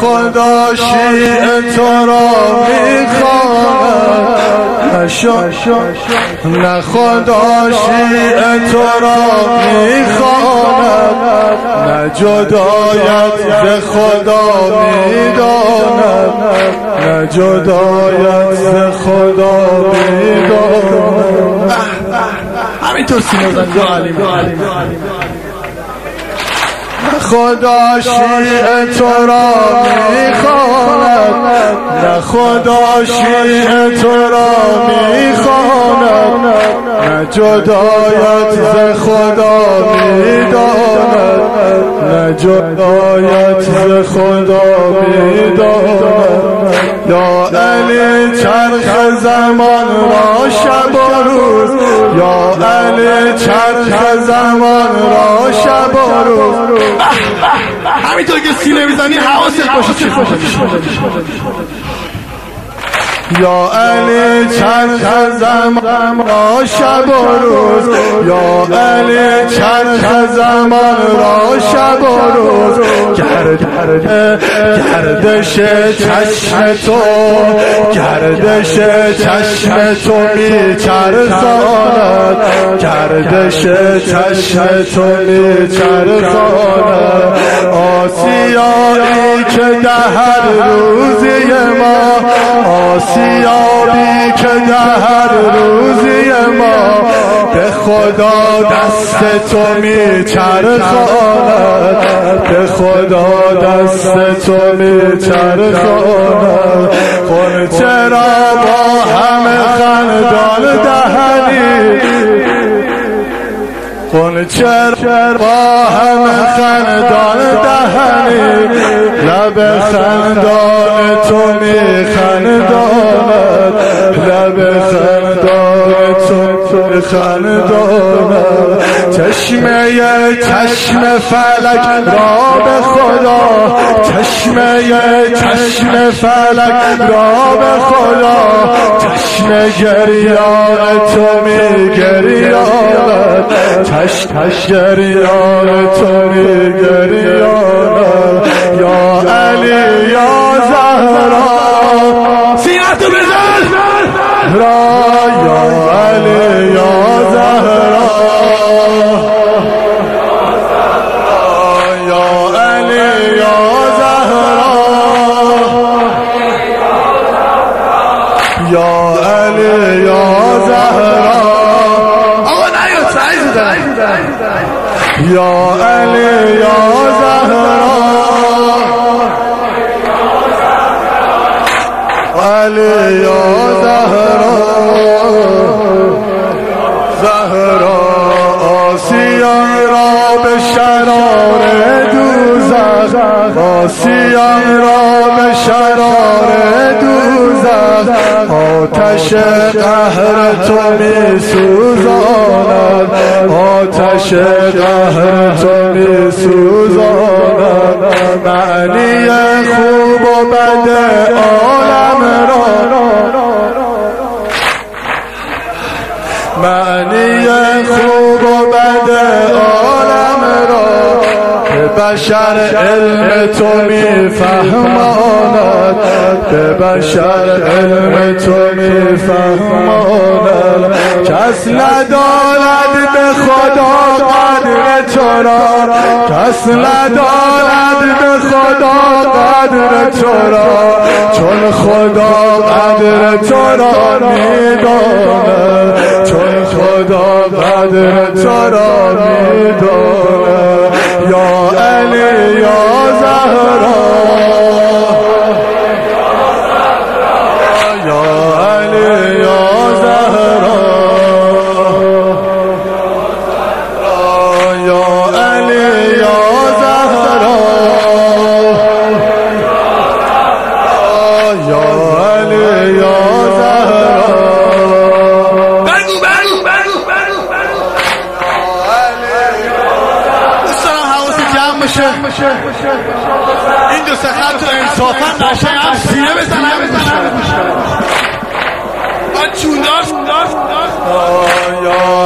خدا شیع تو را می‌خواند نه خدا شیع تو را می‌خواند نه جدایت ز خدا می‌داند نه جدایت ز خدا می‌داند همینطور سینه زنجا علی خدا شیع تو را می‌خواند. نه خدا شیع تو را می‌خواند. نه جدایت ز خدا می‌داند. نه جدایت ز خدا می‌داند. زمان را شب و روز یا علی چرخ زمان را شب و روز. همینطور که سینه می‌زنی حواست باشه. یا علی چرخ زمان را شب و روز. یا علی چرخ زمان را شب و روز. گرد گردش چشم تو گردش چشم تو می چرخاند گردش چشم تو می چرخاند آسیایی که دهر روزی ما آسیابی که دهر روزی ما به خدا دست تو می چرخاند به خدا دست تو می چرخاند خون چرا با همه خندان دهنی؟ خون چرا با همه خندان دهنی؟ لب خندان تو می خنداند لب تو خنداند چشمه چشم فلک را به خدا. چشمه چشم فلک را به خدا. چشم گریان تو می گریاند. چشم گریان تو می گریاند. بزن را یا علی یا زهرا. یا علی یا زهرا. یا علی یا زهرا. آقا نیاد سعی یا علی یا زهرا. علی یا زهرا. زهرا آسیان را به شرار دوزخ. آسیان را به شرار دوزخ. آتش قهر تو می سوزاند آتش قهر تو می سوزاند معنی خوب و بد عالم را. معنی خوب و بد عالم را. به بشر علم تو می فهماند به بشر علم تو می فهماند کس ندارد به خدا قدر تو را کس ندارد به خدا قدر تو را چون خدا قدر را می‌داند؟ چون خدا قدر را می‌داند؟ یا این دو سه خط رو انصافا قشنگ هم سینه بزنم آن چوندار چوندار یا